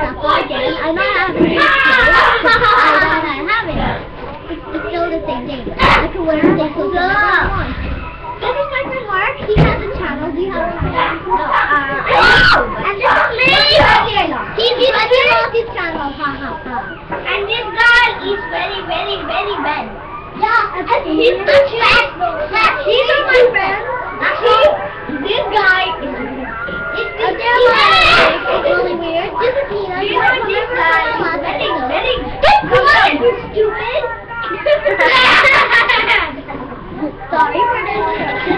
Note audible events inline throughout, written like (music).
shuffle again. I might have it. I don't have it. It's, it's still the same thing. I can wear the same clothes whenever This is my friend Mark. He has a channel. Do you have a channel? No. Uh, and this is me. He's he's on his channel. Ha ha ha. And this guy is very, very, very bad. Yeah, and He's the best. He's not my friend. Actually, this guy is. It's just Sorry for the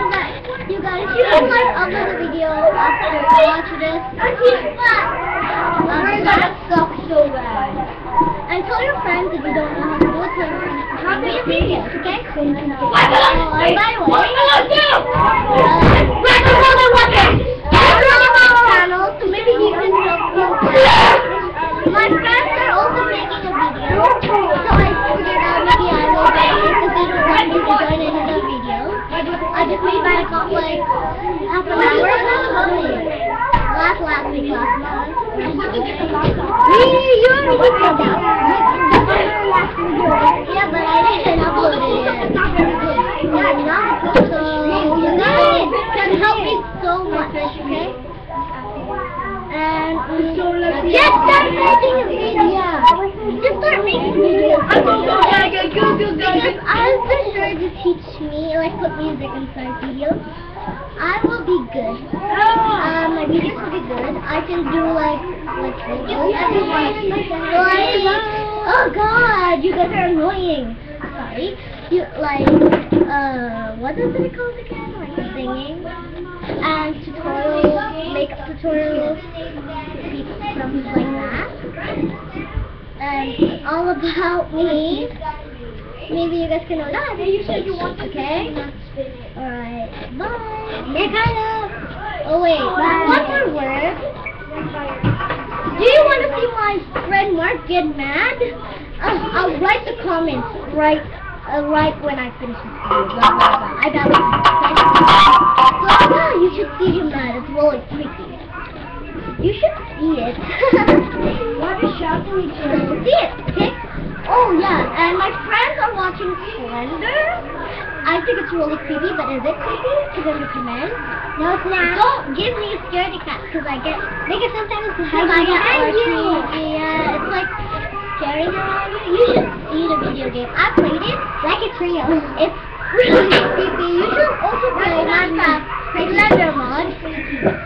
but you guys should like upload the video after you watch this. Um, that sucks so bad. And tell your friends if you don't know how to do it, tell your friends to drop me a video, okay? Oh, and by the way, channel, so maybe he can help you. My friends are also making a video, so I figured out maybe I will get it because they don't want me to join another video. I just made mine a couple like half an hour ago. Last last week, last month. Me, you already did that. Yeah, but I didn't upload it yet. So you guys can help me so much, okay? And um, just start making a video. Just start making videos. Because I'm for sure to teach me, like put music inside videos. I will be good. Um, my videos will be good. I can do like like videos. Like, oh god, you guys are annoying. Sorry. You like uh, what is it called again? Like singing and tutorials, makeup tutorials, something like that. And all about me. Maybe you guys can know that. You said you want okay? Alright. Bye. Kind of. Oh wait. One more word. Do you want to see my friend Mark get mad? Uh, I'll write the comments right uh, right when I finish this video. Blah, blah, blah. I got it. So yeah, you should see him mad. It's really creepy. You should see it. What is shouting each other? see it, okay? Oh yeah, and my friends are watching Slender. I think it's really creepy, but is it creepy? You can recommend? No, it's not. Don't give me a scaredy cat, because I get, because sometimes Hide I get you. Yeah, it's like scaring around you. You should see the video game. I played it like a trio. It's really (laughs) creepy. You should also play Minecraft Slender mod.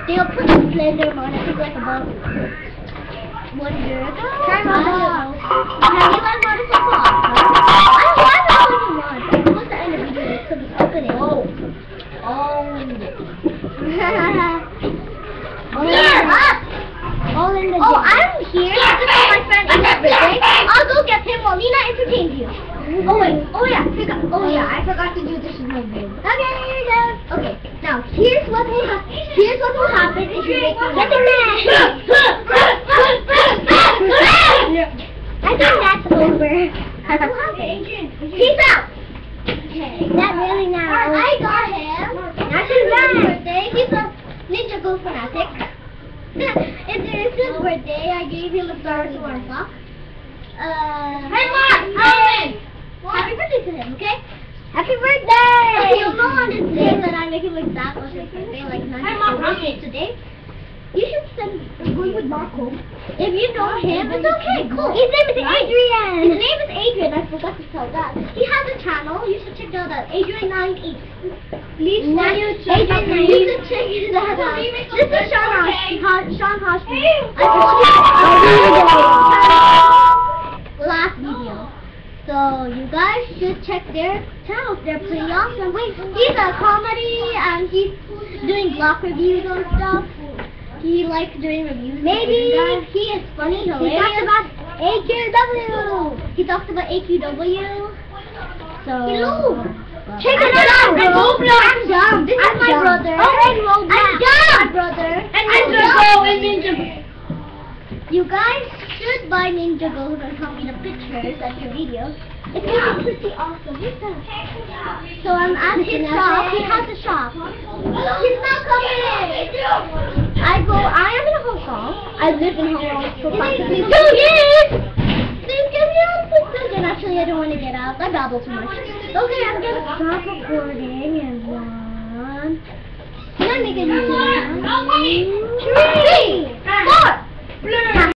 They'll put Slender mod, I think like about one year ago. You guys not? I don't supposed to end the video so we open it. Oh. Oh. Here, the Oh, I'm here. This is my friend. I'll go get him while Nina entertains you. Oh oh yeah, Oh yeah, I forgot to do this. Okay. Okay, now here's what will ha- here's what will happen if you make I think that's over. That's what happened. Peace out. Okay. Not really now. I got him. Not his birthday. He's a Ninjago fanatic. (laughs) it's, it's his birthday. I gave him a Star Wars box. Uh, Hey, Mark, Owen. Happy birthday to him, okay? Happy birthday! You'll know on his day that I make him like that on his birthday, like Hey, Mark, 9 Owen. today. You should send going with Marco. If you know him, it's okay, cool. His name is Adrian. His name is Adrian. I forgot to tell that. He has a channel. You should check it out. at Adrian98. Please Now check you it check out. You should check it out. This is Sean Hosh. Ho- Sean Hoshman. Oh. (laughs) Last video. So you guys should check their channels. They're pretty awesome. Wait, he's a comedy and he's doing block reviews and stuff. He likes doing reviews. Maybe he is funny, He hilarious. talks about AQW. He talks about AQW. So Hello. Uh, check it out. dumb. Roblox. I'm dumb. This I'm is my dumb. brother. Oh, and Roblox. I'm dumb. My brother. And I'm Ninjago and Ninja. You guys should buy Ninjago and me the pictures of your videos. It's gonna be pretty awesome. At. So I'm at his shop. He has a shop. He's not coming. I for! Please get me out of. Actually, I don't want to get out. I babble too much. Okay, I'm going to stop recording and one... Let me get you. Three! Four!